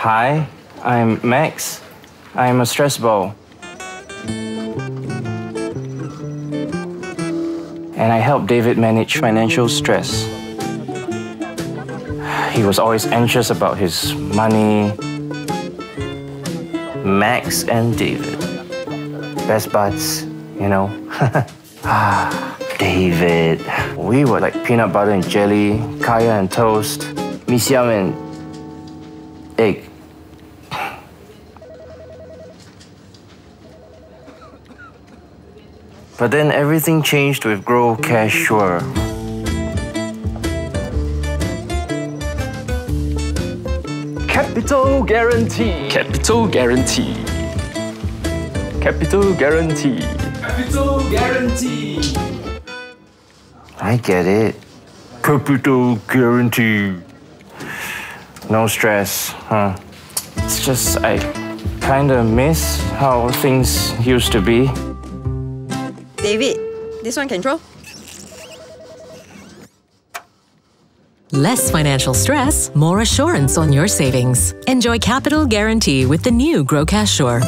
Hi, I'm Max. I'm a stress ball. And I help David manage financial stress. He was always anxious about his money. Max and David. Best buds, you know. ah, David. We were like peanut butter and jelly, kaya and toast, mee siam and egg. But then everything changed with Gro Cash Sure. Capital guarantee. Capital guarantee. Capital guarantee. Capital guarantee. I get it. Capital guarantee. No stress, huh? It's just I kinda miss how things used to be. David, this one control. Less financial stress, more assurance on your savings. Enjoy Capital Guarantee with the new Gro Cash Sure.